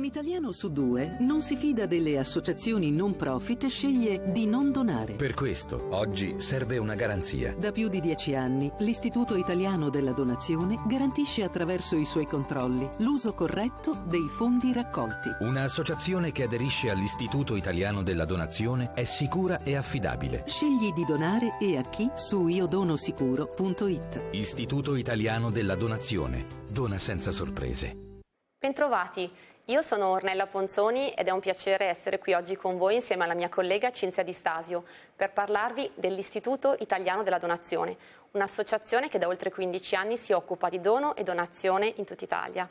italiano su due non si fida delle associazioni non profit e sceglie di non donare. Per questo, oggi serve una garanzia. Da più di dieci anni, l'Istituto Italiano della Donazione garantisce attraverso i suoi controlli l'uso corretto dei fondi raccolti. Un'associazione che aderisce all'Istituto Italiano della Donazione è sicura e affidabile. Scegli di donare e a chi su iodonosicuro.it. Istituto Italiano della Donazione. Dona senza sorprese. Bentrovati. Io sono Ornella Ponzoni ed è un piacere essere qui oggi con voi insieme alla mia collega Cinzia Di Stasio per parlarvi dell'Istituto Italiano della Donazione, un'associazione che da oltre 15 anni si occupa di dono e donazione in tutta Italia.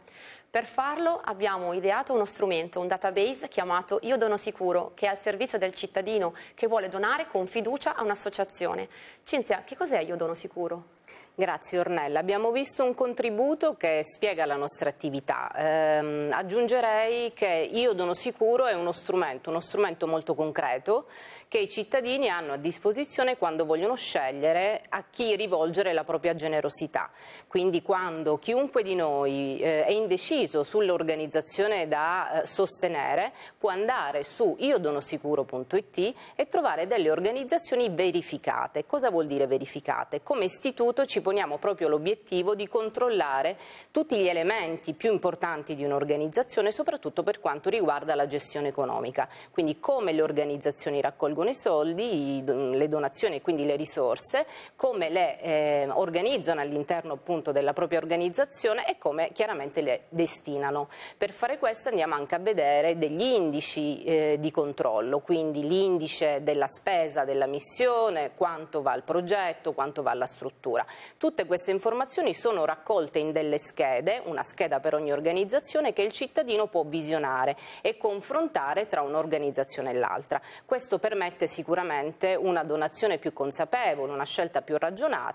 Per farlo abbiamo ideato uno strumento, un database chiamato Io Dono Sicuro, che è al servizio del cittadino che vuole donare con fiducia a un'associazione. Cinzia, che cos'è Io Dono Sicuro? Grazie Ornella. Abbiamo visto un contributo che spiega la nostra attività. Eh, aggiungerei che Io Dono Sicuro è uno strumento, uno strumento molto concreto che i cittadini hanno a disposizione quando vogliono scegliere a chi rivolgere la propria generosità. Quindi quando chiunque di noi eh, è indeciso sull'organizzazione da eh, sostenere può andare su iodonosicuro.it e trovare delle organizzazioni verificate. Cosa vuol dire verificate? Come istituto ci poniamo proprio l'obiettivo di controllare tutti gli elementi più importanti di un'organizzazione, soprattutto per quanto riguarda la gestione economica. Quindi come le organizzazioni raccolgono i soldi, le donazioni e quindi le risorse, come le eh, organizzano all'interno appunto della propria organizzazione e come chiaramente le destinano. Per fare questo andiamo anche a vedere degli indici eh, di controllo, quindi l'indice della spesa della missione, quanto va al progetto, quanto va alla struttura. Tutte queste informazioni sono raccolte in delle schede, una scheda per ogni organizzazione che il cittadino può visionare e confrontare tra un'organizzazione e l'altra. Questo permette sicuramente una donazione più consapevole, una scelta più ragionata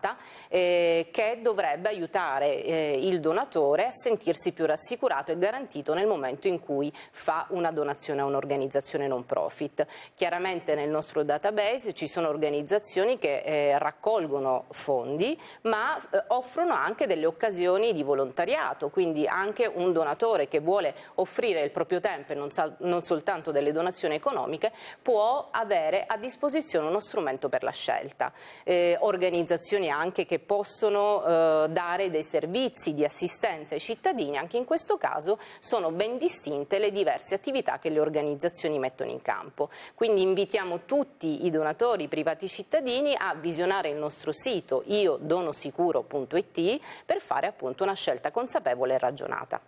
eh, che dovrebbe aiutare eh, il donatore a sentirsi più rassicurato e garantito nel momento in cui fa una donazione a un'organizzazione non profit. Chiaramente nel nostro database ci sono organizzazioni che eh, raccolgono fondi ma eh, offrono anche delle occasioni di volontariato, quindi anche un donatore che vuole offrire il proprio tempo e non, non soltanto delle donazioni economiche può avere a disposizione uno strumento per la scelta. Eh, organizzazioni anche che possono eh, dare dei servizi di assistenza ai cittadini, anche in questo caso sono ben distinte le diverse attività che le organizzazioni mettono in campo. Quindi invitiamo tutti i donatori, i privati cittadini a visionare il nostro sito io dono sicuro.it per fare appunto una scelta consapevole e ragionata.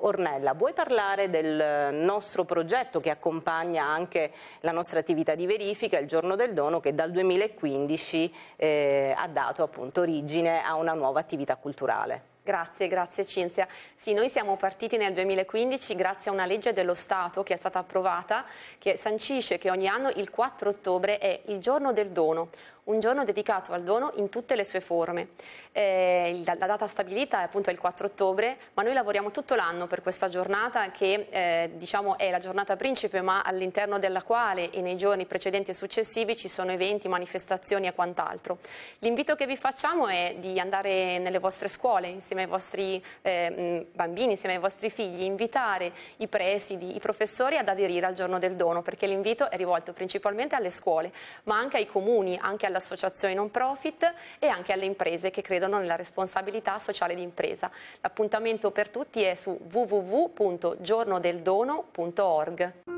Ornella, vuoi parlare del nostro progetto che accompagna anche la nostra attività di verifica, il giorno del dono, che dal 2015 eh, ha dato appunto origine a una nuova attività culturale? Grazie, grazie Cinzia. Sì, noi siamo partiti nel 2015 grazie a una legge dello Stato che è stata approvata che sancisce che ogni anno il 4 ottobre è il giorno del dono, un giorno dedicato al dono in tutte le sue forme. Eh, la, data stabilita è appunto il 4 ottobre, ma noi lavoriamo tutto l'anno per questa giornata che eh, diciamo è la giornata principe, ma all'interno della quale e nei giorni precedenti e successivi ci sono eventi, manifestazioni e quant'altro. L'invito che vi facciamo è di andare nelle vostre scuole insieme ai vostri eh, bambini, insieme ai vostri figli, invitare i presidi, i professori ad aderire al giorno del dono, perché l'invito è rivolto principalmente alle scuole, ma anche ai comuni, anche alle associazioni non profit e anche alle imprese che credono nella responsabilità sociale di impresa. L'appuntamento per tutti è su www.giornodeldono.org.